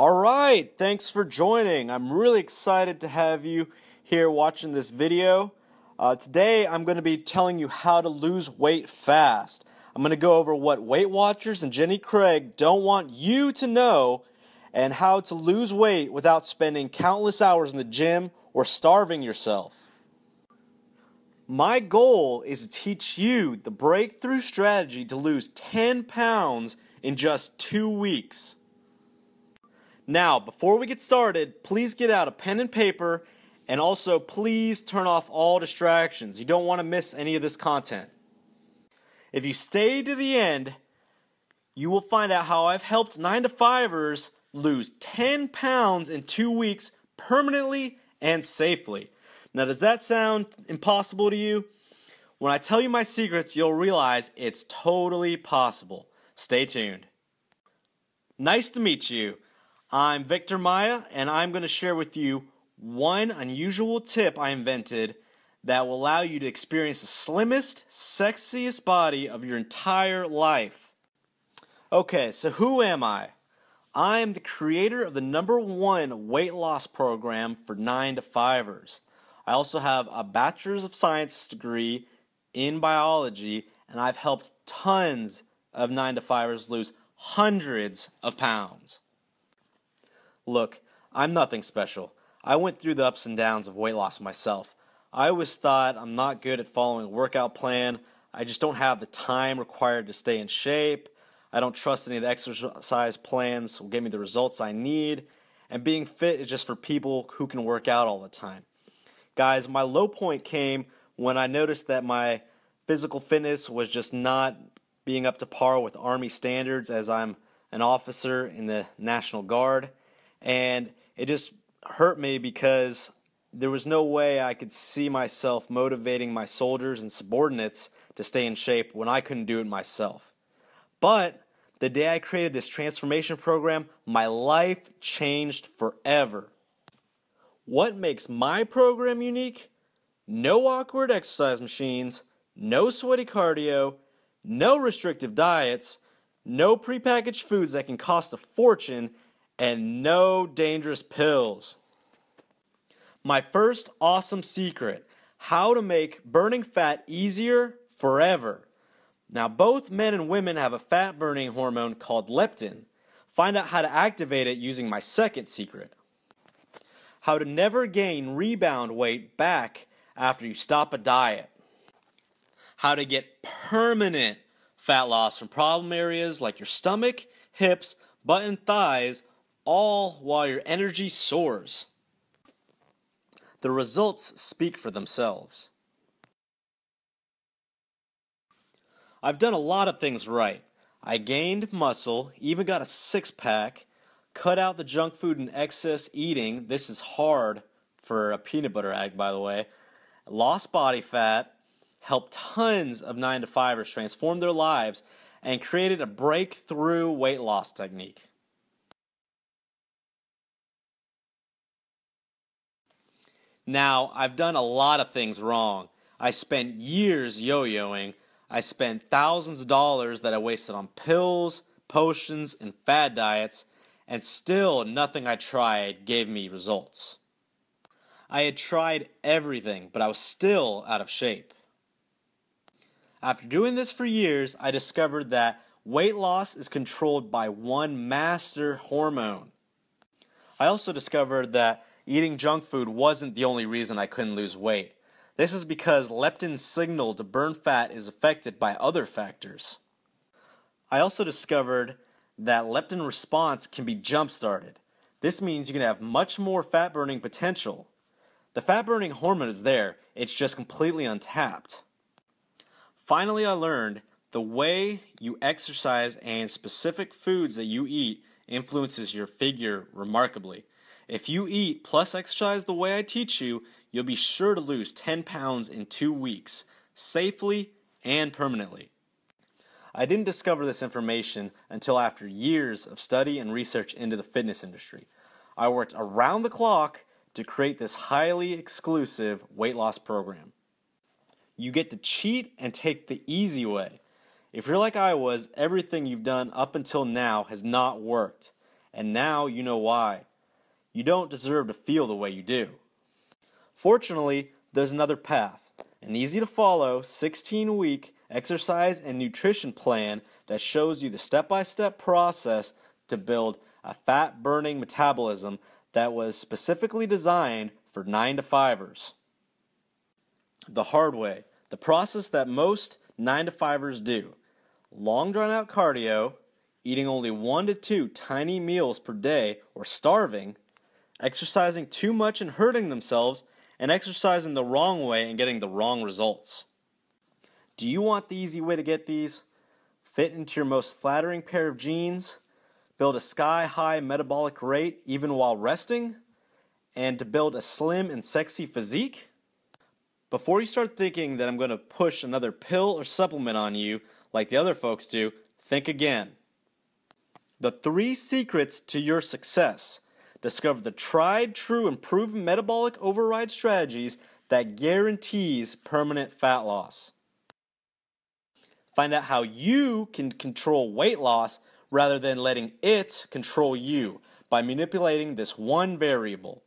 All right, thanks for joining. I'm really excited to have you here watching this video. Uh, today, I'm going to be telling you how to lose weight fast. I'm going to go over what Weight Watchers and Jenny Craig don't want you to know and how to lose weight without spending countless hours in the gym or starving yourself. My goal is to teach you the breakthrough strategy to lose 10 pounds in just two weeks. Now, before we get started, please get out a pen and paper and also please turn off all distractions. You don't want to miss any of this content. If you stay to the end, you will find out how I've helped 9 to 5ers lose 10 pounds in two weeks permanently and safely. Now, does that sound impossible to you? When I tell you my secrets, you'll realize it's totally possible. Stay tuned. Nice to meet you. I'm Victor Maya, and I'm going to share with you one unusual tip I invented that will allow you to experience the slimmest, sexiest body of your entire life. Okay, so who am I? I am the creator of the number one weight loss program for 9 to 5ers. I also have a bachelor's of science degree in biology, and I've helped tons of 9 to 5ers lose hundreds of pounds. Look, I'm nothing special. I went through the ups and downs of weight loss myself. I always thought I'm not good at following a workout plan. I just don't have the time required to stay in shape. I don't trust any of the exercise plans will give me the results I need. And being fit is just for people who can work out all the time. Guys, my low point came when I noticed that my physical fitness was just not being up to par with Army standards as I'm an officer in the National Guard. And it just hurt me because there was no way I could see myself motivating my soldiers and subordinates to stay in shape when I couldn't do it myself. But the day I created this transformation program, my life changed forever. What makes my program unique? No awkward exercise machines, no sweaty cardio, no restrictive diets, no prepackaged foods that can cost a fortune, and no dangerous pills. My first awesome secret how to make burning fat easier forever. Now, both men and women have a fat burning hormone called leptin. Find out how to activate it using my second secret how to never gain rebound weight back after you stop a diet, how to get permanent fat loss from problem areas like your stomach, hips, butt, and thighs, all while your energy soars. The results speak for themselves. I've done a lot of things right. I gained muscle, even got a six pack, Cut out the junk food and excess eating. This is hard for a peanut butter egg, by the way. Lost body fat, helped tons of 9 to 5ers transform their lives, and created a breakthrough weight loss technique. Now, I've done a lot of things wrong. I spent years yo yoing. I spent thousands of dollars that I wasted on pills, potions, and fad diets and still nothing I tried gave me results. I had tried everything, but I was still out of shape. After doing this for years, I discovered that weight loss is controlled by one master hormone. I also discovered that eating junk food wasn't the only reason I couldn't lose weight. This is because leptin's signal to burn fat is affected by other factors. I also discovered that leptin response can be jump started. This means you can have much more fat burning potential. The fat burning hormone is there, it's just completely untapped. Finally, I learned the way you exercise and specific foods that you eat influences your figure remarkably. If you eat plus exercise the way I teach you, you'll be sure to lose 10 pounds in two weeks, safely and permanently. I didn't discover this information until after years of study and research into the fitness industry. I worked around the clock to create this highly exclusive weight loss program. You get to cheat and take the easy way. If you're like I was, everything you've done up until now has not worked. and now you know why. You don't deserve to feel the way you do. Fortunately, there's another path an easy to follow 16 week exercise and nutrition plan that shows you the step by step process to build a fat burning metabolism that was specifically designed for 9 to 5ers. The hard way, the process that most 9 to 5ers do. Long drawn out cardio, eating only 1 to 2 tiny meals per day or starving, exercising too much and hurting themselves, and exercising the wrong way and getting the wrong results. Do you want the easy way to get these? Fit into your most flattering pair of jeans, build a sky high metabolic rate even while resting, and to build a slim and sexy physique? Before you start thinking that I'm going to push another pill or supplement on you like the other folks do, think again. The three secrets to your success Discover the tried, true, and proven metabolic override strategies that guarantees permanent fat loss. Find out how you can control weight loss rather than letting it control you by manipulating this one variable.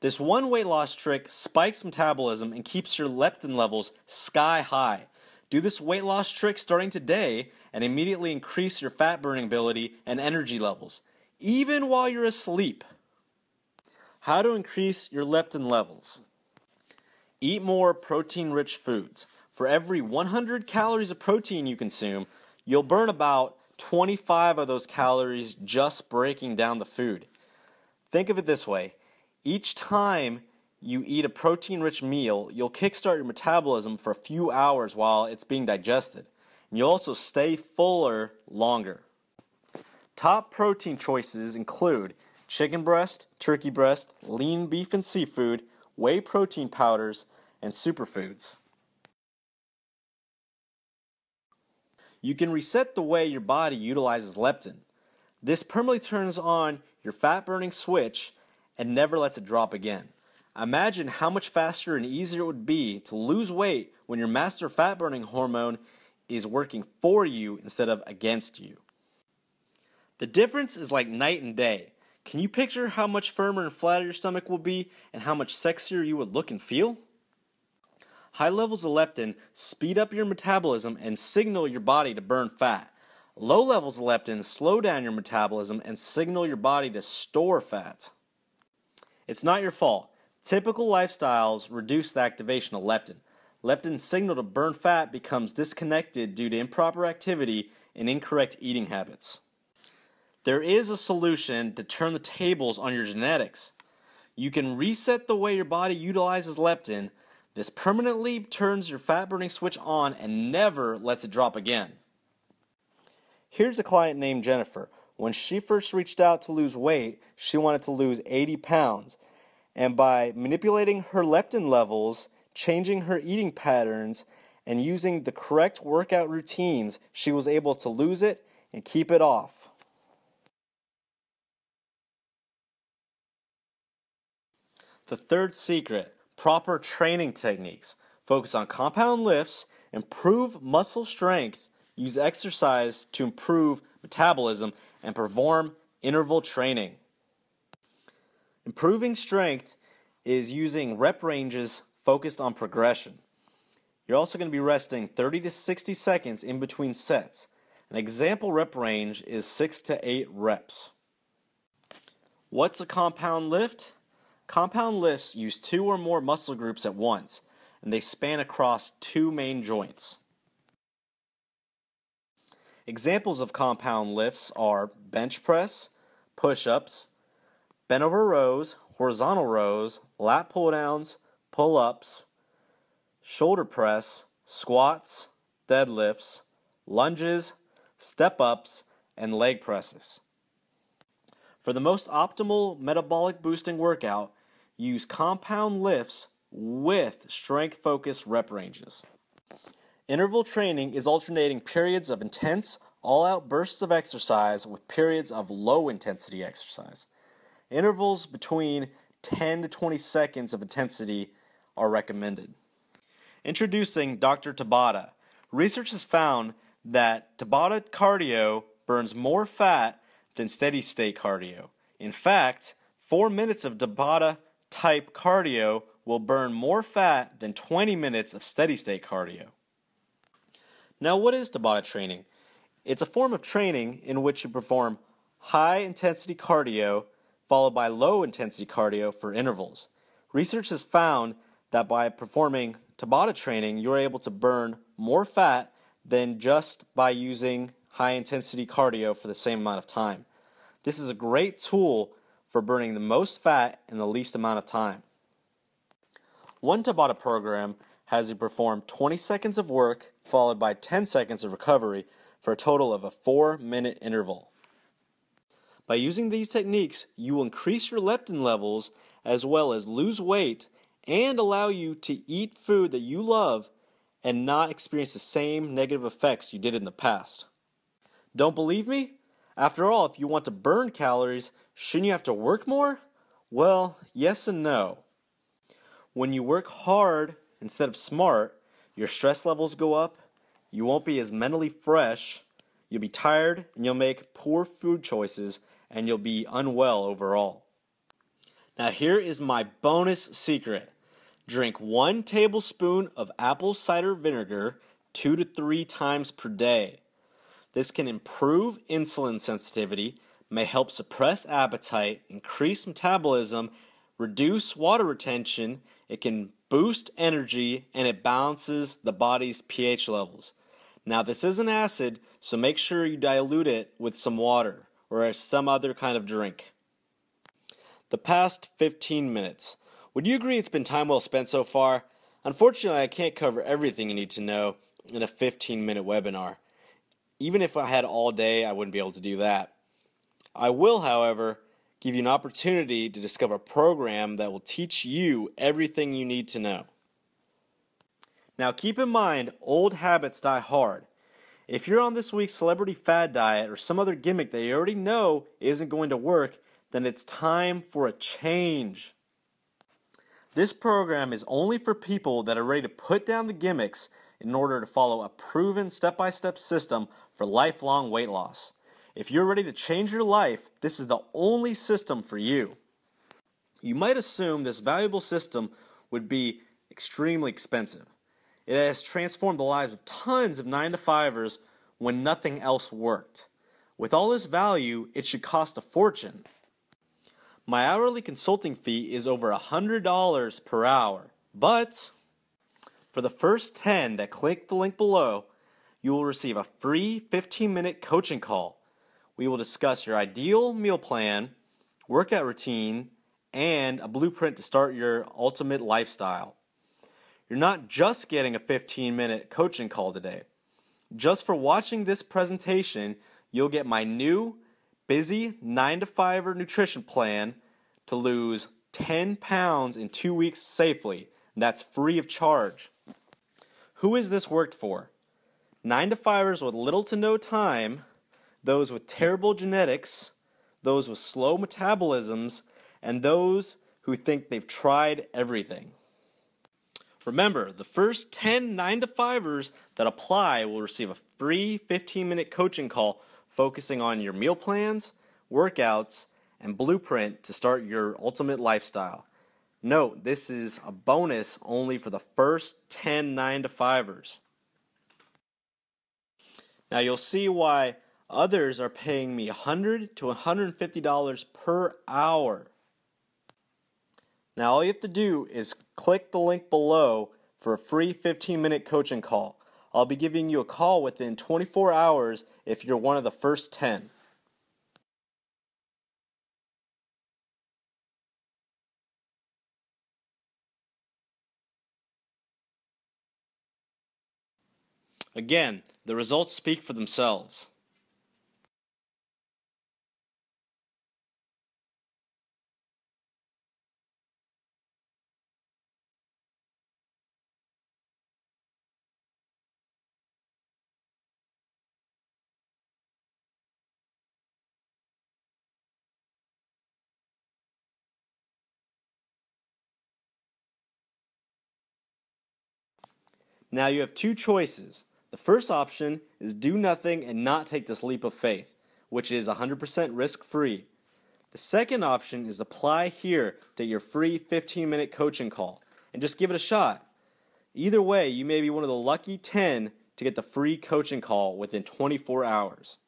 This one weight loss trick spikes metabolism and keeps your leptin levels sky high. Do this weight loss trick starting today and immediately increase your fat burning ability and energy levels even while you're asleep. How to increase your leptin levels. Eat more protein rich foods. For every 100 calories of protein you consume, you'll burn about 25 of those calories just breaking down the food. Think of it this way each time you eat a protein rich meal, you'll kickstart your metabolism for a few hours while it's being digested. And you'll also stay fuller longer. Top protein choices include chicken breast, turkey breast, lean beef and seafood, whey protein powders, and superfoods. You can reset the way your body utilizes leptin. This permanently turns on your fat burning switch and never lets it drop again. Imagine how much faster and easier it would be to lose weight when your master fat burning hormone is working for you instead of against you. The difference is like night and day. Can you picture how much firmer and flatter your stomach will be and how much sexier you would look and feel? High levels of leptin speed up your metabolism and signal your body to burn fat. Low levels of leptin slow down your metabolism and signal your body to store fat. It's not your fault. Typical lifestyles reduce the activation of leptin. Leptin's signal to burn fat becomes disconnected due to improper activity and incorrect eating habits. There is a solution to turn the tables on your genetics. You can reset the way your body utilizes leptin. This permanently turns your fat burning switch on and never lets it drop again. Here's a client named Jennifer. When she first reached out to lose weight, she wanted to lose 80 pounds. And by manipulating her leptin levels, changing her eating patterns, and using the correct workout routines, she was able to lose it and keep it off. The third secret proper training techniques. Focus on compound lifts, improve muscle strength, use exercise to improve metabolism, and perform interval training. Improving strength is using rep ranges focused on progression. You're also going to be resting 30 to 60 seconds in between sets. An example rep range is 6 to 8 reps. What's a compound lift? Compound lifts use two or more muscle groups at once, and they span across two main joints. Examples of compound lifts are bench press, push ups, bent over rows, horizontal rows, lat pull downs, pull ups, shoulder press, squats, deadlifts, lunges, step ups, and leg presses. For the most optimal metabolic boosting workout, use compound lifts with strength focused rep ranges. Interval training is alternating periods of intense, all out bursts of exercise with periods of low intensity exercise. Intervals between 10 to 20 seconds of intensity are recommended. Introducing Dr. Tabata. Research has found that Tabata cardio burns more fat than steady state cardio. In fact, 4 minutes of Tabata type cardio will burn more fat than 20 minutes of steady state cardio. Now, what is Tabata training? It's a form of training in which you perform high intensity cardio followed by low intensity cardio for intervals. Research has found that by performing Tabata training, you're able to burn more fat than just by using high intensity cardio for the same amount of time. This is a great tool for burning the most fat in the least amount of time. One Tabata program has you perform 20 seconds of work followed by 10 seconds of recovery for a total of a 4 minute interval. By using these techniques, you will increase your leptin levels as well as lose weight and allow you to eat food that you love and not experience the same negative effects you did in the past. Don't believe me? After all, if you want to burn calories, shouldn't you have to work more? Well, yes and no. When you work hard instead of smart, your stress levels go up, you won't be as mentally fresh, you'll be tired, and you'll make poor food choices, and you'll be unwell overall. Now, here is my bonus secret drink one tablespoon of apple cider vinegar two to three times per day. This can improve insulin sensitivity, may help suppress appetite, increase metabolism, reduce water retention, it can boost energy, and it balances the body's pH levels. Now, this is an acid, so make sure you dilute it with some water or some other kind of drink. The past 15 minutes. Would you agree it's been time well spent so far? Unfortunately, I can't cover everything you need to know in a 15 minute webinar. Even if I had all day, I wouldn't be able to do that. I will, however, give you an opportunity to discover a program that will teach you everything you need to know. Now, keep in mind, old habits die hard. If you're on this week's celebrity fad diet or some other gimmick that you already know isn't going to work, then it's time for a change. This program is only for people that are ready to put down the gimmicks in order to follow a proven step by step system for lifelong weight loss. If you're ready to change your life, this is the only system for you. You might assume this valuable system would be extremely expensive. It has transformed the lives of tons of 9 to 5ers when nothing else worked. With all this value, it should cost a fortune. My hourly consulting fee is over $100 per hour, but for the first 10 that click the link below, you will receive a free 15 minute coaching call. We will discuss your ideal meal plan, workout routine, and a blueprint to start your ultimate lifestyle. You're not just getting a 15 minute coaching call today. Just for watching this presentation, you'll get my new busy 9 to 5er nutrition plan to lose 10 pounds in two weeks safely. That's free of charge. Who is this worked for? 9 to 5ers with little to no time, those with terrible genetics, those with slow metabolisms, and those who think they've tried everything. Remember, the first 10 9 to 5ers that apply will receive a free 15 minute coaching call focusing on your meal plans, workouts, and blueprint to start your ultimate lifestyle. Note, this is a bonus only for the first 10 9 to 5ers. Now you'll see why others are paying me 100 to $150 per hour. Now all you have to do is click the link below for a free 15 minute coaching call. I'll be giving you a call within 24 hours if you're one of the first 10. Again, the results speak for themselves. Now you have two choices. The first option is do nothing and not take this leap of faith. which is 100% risk free. The second option is apply here to your free 15 minute coaching call and just give it a shot. Either way, you may be one of the lucky 10 to get the free coaching call within 24 hours.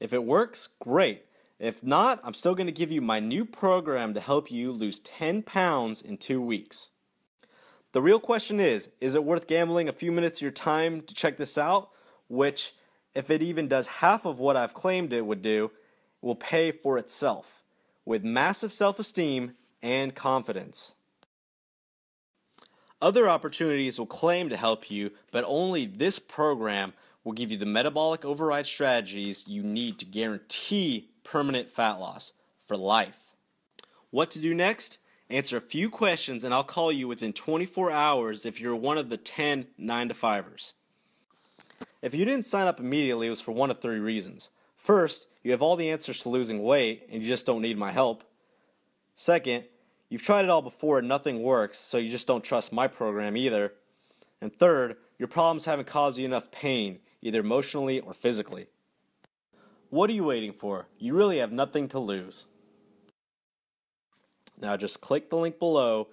If it works, great. If not, I'm still going to give you my new program to help you lose 10 pounds in two weeks. The real question is is it worth gambling a few minutes of your time to check this out? Which, if it even does half of what I've claimed it would do, will pay for itself with massive self esteem and confidence. Other opportunities will claim to help you, but only this program will give you the metabolic override strategies you need to guarantee permanent fat loss for life. What to do next? Answer a few questions, and I'll call you within 24 hours if you're one of the 10 9 to 5ers. If you didn't sign up immediately, it was for one of three reasons. First, you have all the answers to losing weight, and you just don't need my help. Second, you've tried it all before and nothing works, so you just don't trust my program either. And third, your problems haven't caused you enough pain, either emotionally or physically. What are you waiting for? You really have nothing to lose. Now just click the link below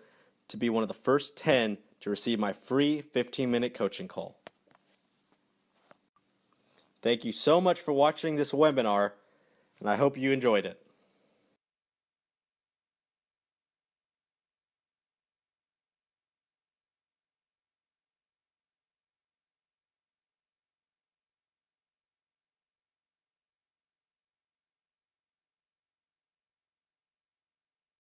to be one of the first 10 to receive my free 15 minute coaching call. Thank you so much for watching this webinar, and I hope you enjoyed it.